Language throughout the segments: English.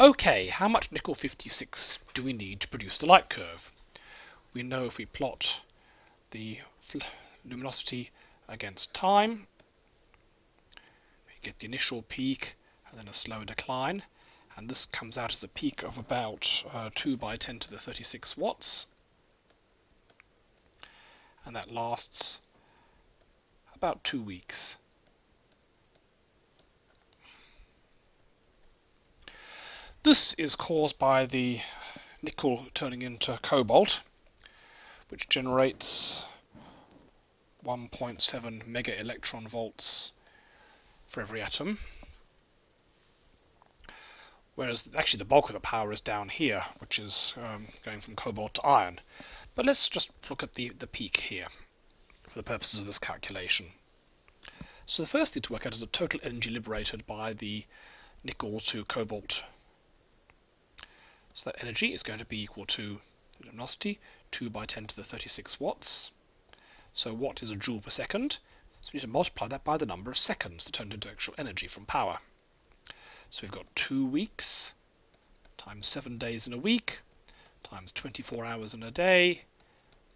Okay, how much nickel 56 do we need to produce the light curve? We know if we plot the luminosity against time, we get the initial peak and then a slow decline, and this comes out as a peak of about uh, 2 by 10 to the 36 watts, and that lasts about two weeks. This is caused by the nickel turning into cobalt, which generates 1.7 mega electron volts for every atom. Whereas actually the bulk of the power is down here, which is um, going from cobalt to iron. But let's just look at the, the peak here for the purposes of this calculation. So the first thing to work out is the total energy liberated by the nickel to cobalt so that energy is going to be equal to the luminosity, 2 by 10 to the 36 watts. So watt is a joule per second. So we need to multiply that by the number of seconds to turn into actual energy from power. So we've got two weeks times seven days in a week times 24 hours in a day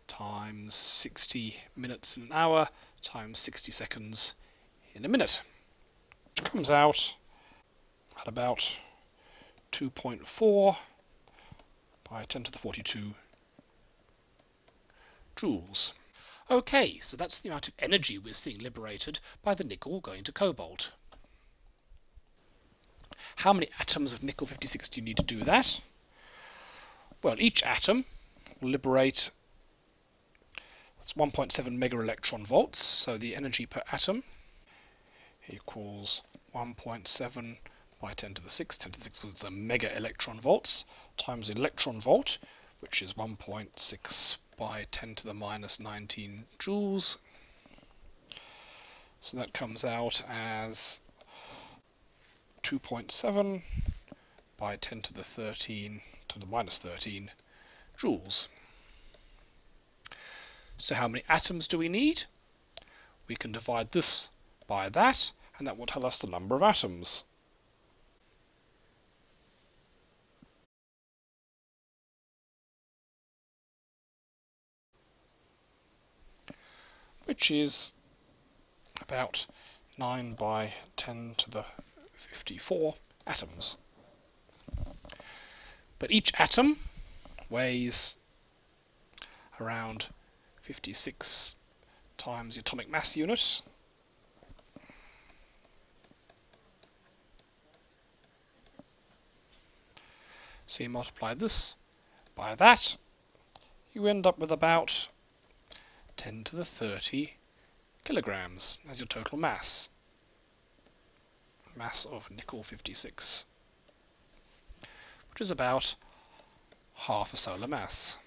times 60 minutes in an hour times 60 seconds in a minute. Which comes out at about 2.4 by 10 to the 42 joules. Okay, so that's the amount of energy we're seeing liberated by the nickel going to cobalt. How many atoms of nickel 56 do you need to do that? Well, each atom will liberate that's 1.7 mega electron volts, so the energy per atom equals 1.7 by 10 to the 6, 10 to the 6 is a mega electron volts, times the electron volt, which is 1.6 by 10 to the minus 19 joules. So that comes out as 2.7 by 10 to the 13 to the minus 13 joules. So how many atoms do we need? We can divide this by that, and that will tell us the number of atoms. Which is about 9 by 10 to the 54 atoms. But each atom weighs around 56 times the atomic mass unit. So you multiply this by that, you end up with about 10 to the 30 kilograms as your total mass. Mass of nickel 56, which is about half a solar mass.